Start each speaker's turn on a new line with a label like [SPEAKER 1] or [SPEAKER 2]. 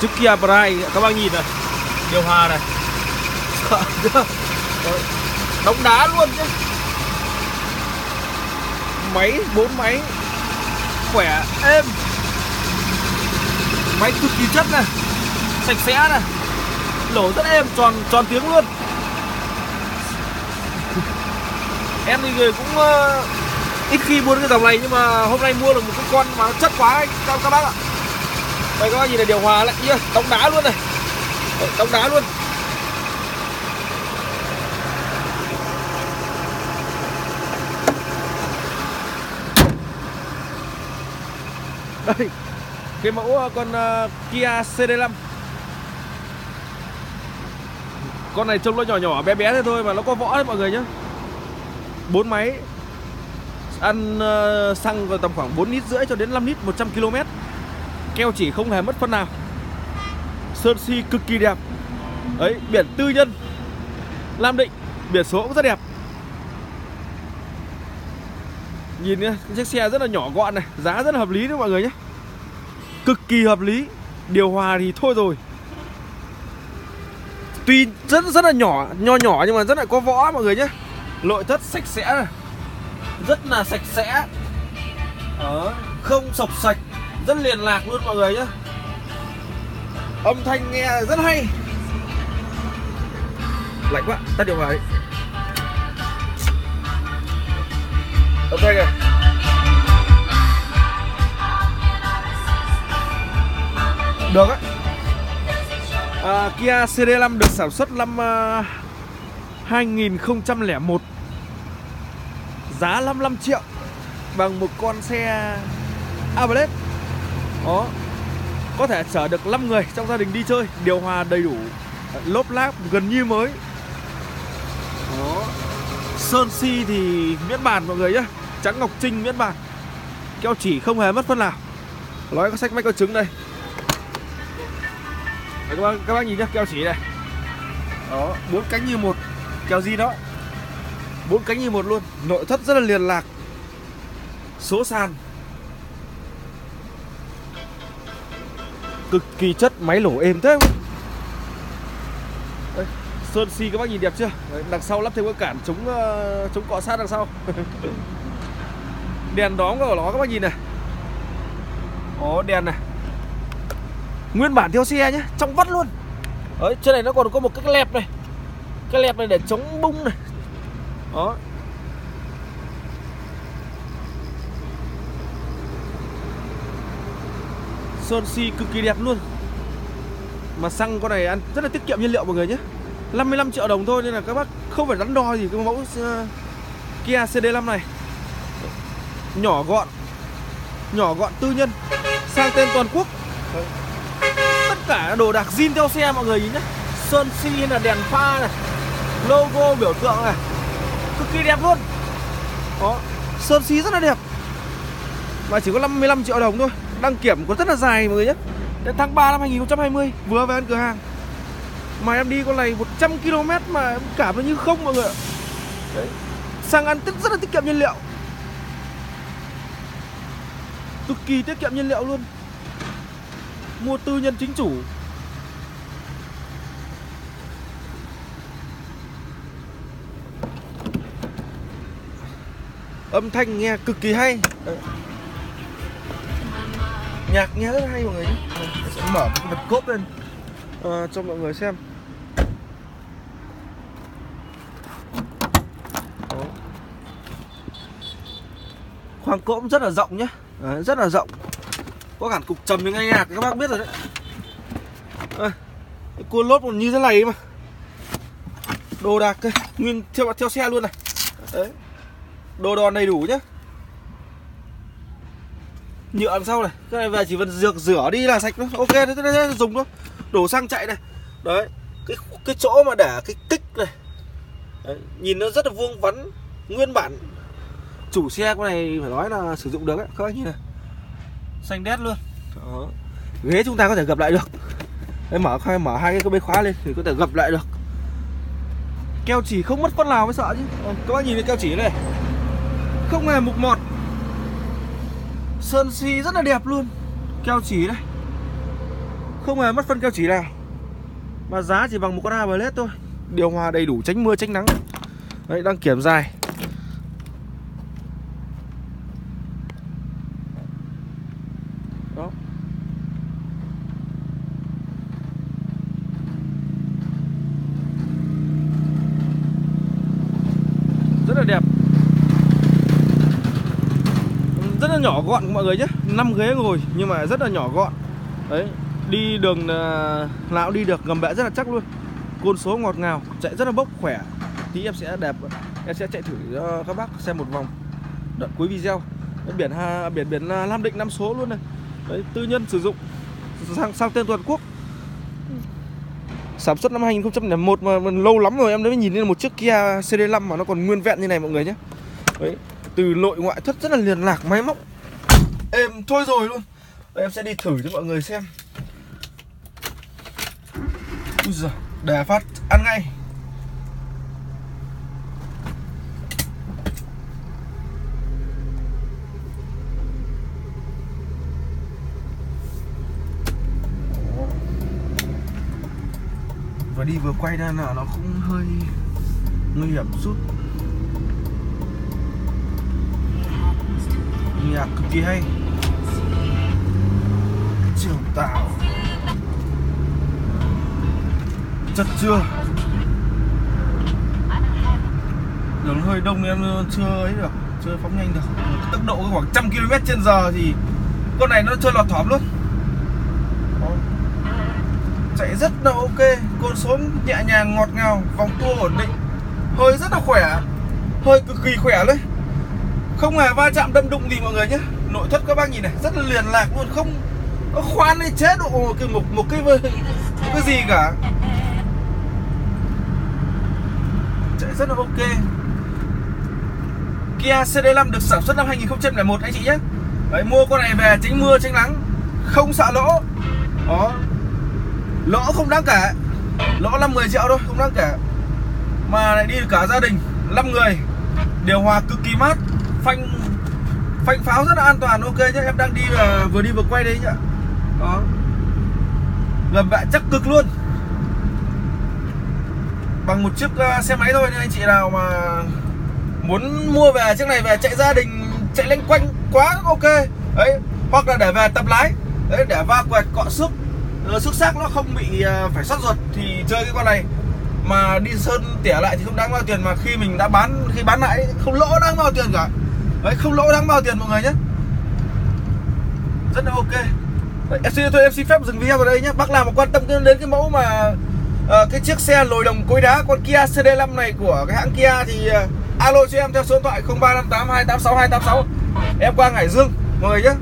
[SPEAKER 1] trước Kia Pride các bác nhìn này Điều hòa này. Sợ chưa Đóng đá luôn chứ. Máy, bốn máy Khỏe, êm. Máy cực kỳ chất này Sạch sẽ này. Lỗ rất êm, tròn tròn tiếng luôn. Em thì người cũng uh, ít khi mua cái dòng này nhưng mà hôm nay mua được một cái con mà nó chất quá anh các, các bác ạ đây có gì là điều hòa lại. Kia đóng đá luôn này. Đóng đá luôn. Đây. Cái mẫu ờ, con uh, Kia CD5 con này trông nó nhỏ nhỏ bé bé thế thôi mà nó có võ đấy mọi người nhé bốn máy. Ăn uh, xăng vào tầm khoảng 4 lít rưỡi cho đến 5 lít 100 km keo chỉ không hề mất phân nào. Sơn si cực kỳ đẹp. Ấy, biển tư nhân. Lam Định, biển số cũng rất đẹp. Nhìn nhá, chiếc xe rất là nhỏ gọn này, giá rất là hợp lý đấy mọi người nhé cực kỳ hợp lý. Điều hòa thì thôi rồi. Tuy rất rất là nhỏ, nho nhỏ nhưng mà rất là có võ mọi người nhé nội thất sạch sẽ này. Rất là sạch sẽ. Đó. không sọc sạch rất liền lạc luôn mọi người nhé âm thanh nghe rất hay. Lạnh quá tắt điều hòa đi âm thanh được á. À, Kia CD5 được sản xuất năm à, uh, 2001 Giá 55 triệu Bằng một con xe Abarth đó. Có thể chở được 5 người trong gia đình đi chơi Điều hòa đầy đủ ờ, Lốp láp gần như mới. Đó. Sơn si thì miễn bàn mọi người nhé Trắng ngọc trinh miễn bàn. Keo chỉ không hề mất phân nào. Nói có sách mách có trứng đây. Đấy, các bác, các bác nhìn nhé keo chỉ này. Đó bốn cánh như một Keo gì đó. Bốn cánh như một luôn. Nội thất rất là liền lạc. Số sàn. Cực kỳ chất máy lổ êm thế. Đây, sơn si các bác nhìn đẹp chưa? Đấy, đằng sau lắp thêm cái cản chống uh, chống cọ sát đằng sau. Đèn đóm của nó các bác nhìn này. Ó đèn này. Nguyên bản theo xe nhé Trong vắt luôn. Đấy trên này nó còn có một cái lẹp này. Cái lẹp này để chống bung này. Đó Sơn si cực kỳ đẹp luôn. Mà xăng con này ăn rất là tiết kiệm nhiên liệu mọi người nhé. 55 triệu đồng thôi nên là các bác không phải đắn đo gì cái mẫu uh, Kia CD5 này. Nhỏ gọn Nhỏ gọn tư nhân Sang tên toàn quốc. Tất cả đồ đạc zin theo xe mọi người nhìn nhé. Sơn si là đèn pha này Logo biểu tượng này. Cực kỳ đẹp luôn. Đó Sơn si rất là đẹp. Mà chỉ có 55 triệu đồng thôi. Đăng kiểm có rất là dài mọi người nhé. Đến tháng 3 năm 2020 Vừa về ăn cửa hàng. Mà em đi con này 100 km mà em cảm nó như không mọi người ạ. Đấy. Xăng ăn rất, rất là tiết kiệm nhiên liệu. Cực kỳ tiết kiệm nhiên liệu luôn. Mua tư nhân chính chủ. Âm thanh nghe cực kỳ hay. Đấy nhạc nghe rất hay mọi người nhé. Mình sẽ mở cái vật cốp lên à, cho mọi người xem. Đó. khoang cốp rất là rộng nhé. Đấy, rất là rộng. Có cả cục trầm như nghe nhạc các bác biết rồi đấy. À, cua lốp còn như thế này mà. Đồ đạc nguyên theo theo xe luôn này. Đấy. Đồ đòn đầy đủ nhé nhựa đằng sau này. Cái này về chỉ cần dược rửa đi là sạch thôi. Ok thế, thế, thế dùng thôi. Đổ xăng chạy này. Đấy cái cái chỗ mà để cái kích này. Đấy, nhìn nó rất là vuông vắn nguyên bản. Chủ xe con này phải nói là sử dụng được ấy các bác nhìn này. Xanh đét luôn. Đó. ghế chúng ta có thể gập lại được. Đấy, mở khai mở hai cái bên khóa lên thì có thể gập lại được. Keo chỉ không mất con nào mới sợ chứ. Ờ, các bác nhìn cái keo chỉ này. Không hề mục mọt. Sơn si rất là đẹp luôn. Keo chỉ đây. Không hề mất phân keo chỉ nào. Mà giá chỉ bằng một con A thôi. Điều hòa đầy đủ tránh mưa, tránh nắng. Đấy, đăng kiểm dài đó rất là đẹp rất là nhỏ gọn mọi người nhé. 5 ghế ngồi nhưng mà rất là nhỏ gọn. Đấy đi đường lão nào đi được gầm bệ rất là chắc luôn. Côn số ngọt ngào chạy rất là bốc khỏe. Tí em sẽ đẹp em sẽ chạy thử cho các bác xem một vòng. Đoạn cuối video. Biển hà biển biển ờ, Nam Định năm số luôn này. Đấy tư nhân sử dụng. Sang sang tên toàn quốc. Sản xuất năm 2001 mà, mà lâu lắm rồi em mới nhìn thấy một chiếc Kia CD5 mà nó còn nguyên vẹn như này mọi người nhé. Đấy từ nội ngoại thất rất là liền lạc máy móc. Êm thôi rồi luôn. Đây, em sẽ đi thử cho mọi người xem. Úi giời, đè phát ăn ngay. Và đi vừa quay ra là nó cũng hơi nguy hiểm chút. Nhạc cực kỳ hay. Chiều tạo. Chất chưa? Đường hơi đông nên em chưa ấy được, chưa phóng nhanh được. Tốc độ khoảng trăm km trên giờ thì con này nó chưa lọt thỏm luôn chạy rất là ok côn số nhẹ nhàng ngọt ngào, vòng tua ổn định. Hơi rất là khỏe, hơi cực kỳ khỏe đấy không hề va chạm đâm đụng gì mọi người nhé. Nội thất các bác nhìn này rất là liền lạc luôn không có khoan hay chế độ cái một một cái một cái gì cả. Chạy rất là ok. Kia CD5 được sản xuất năm 2001 anh chị nhé. Đấy, mua con này về tránh mưa tránh nắng không sợ lỗ. Đó. Lỗ không đáng kể. Lỗ 5 10 triệu thôi không đáng kể. Mà lại đi cả gia đình 5 người. Điều hòa cực kỳ mát phanh phanh pháo rất là an toàn, ok nhé em đang đi và vừa đi vừa quay đấy nhá. Đó. Gầm vạ chắc cực luôn. Bằng một chiếc ờ, xe máy thôi, nên anh chị nào mà muốn mua về, chiếc này về chạy gia đình, chạy lanh quanh quá ok. Đấy, hoặc là để về tập lái. Đấy, để va quẹt cọ xước xuất xước xác nó không bị phải sót ruột thì chơi cái con này. Mà đi sơn tỉa lại thì không đáng bao tiền, mà khi mình đã bán, khi bán lại không lỗ đáng bao tiền cả đấy không lỗ đáng bao tiền mọi người nhé. Rất là ok. Đấy, em xin thôi em xin phép dừng video ở đây nhé. Bác nào mà quan tâm đến cái mẫu mà uh, cái chiếc xe lồi đồng cối đá con Kia CD5 này của cái hãng Kia thì uh, alo cho em theo số điện thoại 0358 286 286 em qua Hải Dương mọi người nhé.